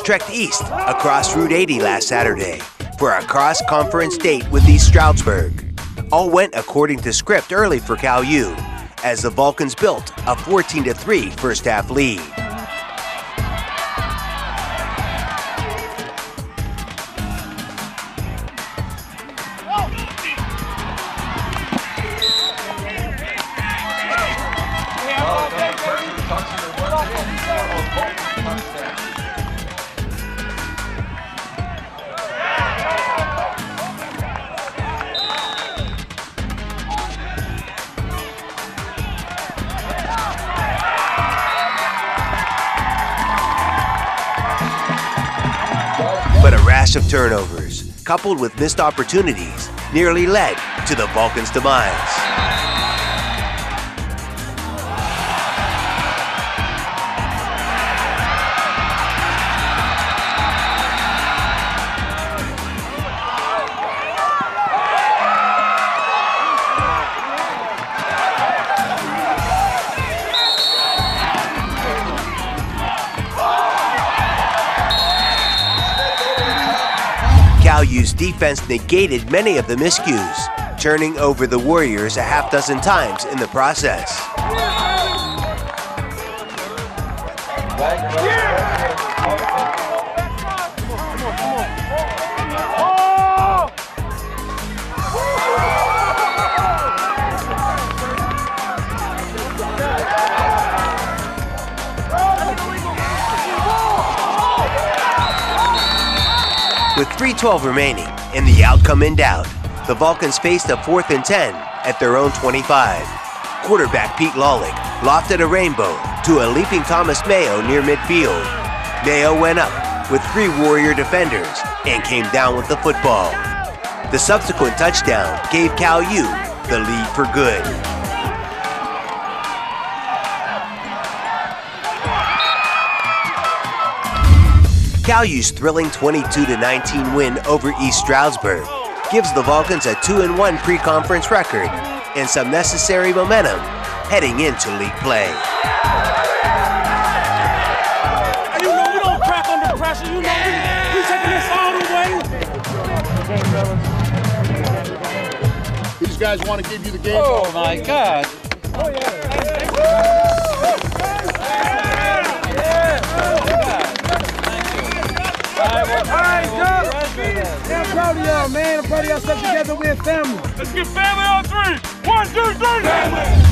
trekked east across Route 80 last Saturday for a cross-conference date with East Stroudsburg. All went according to script early for Cal U, as the Vulcans built a 14-3 first-half lead. But a rash of turnovers, coupled with missed opportunities, nearly led to the Vulcans' demise. Cal defense negated many of the miscues, turning over the Warriors a half dozen times in the process. With 3.12 remaining and the outcome in doubt, the Vulcans faced a fourth and 10 at their own 25. Quarterback Pete Lalich lofted a rainbow to a leaping Thomas Mayo near midfield. Mayo went up with three Warrior defenders and came down with the football. The subsequent touchdown gave Cal U the lead for good. Cal U's thrilling 22-19 win over East Stroudsburg gives the Vulcans a 2-1 pre-conference record and some necessary momentum heading into league play. You know we don't crack under pressure. You know we, we taking this all the way. These guys want to give you the game. Oh my God. Oh, yeah, I'm proud of y'all, man. I'm proud of y'all stuck together. We're a family. Let's get family on three. One, two, three. Family.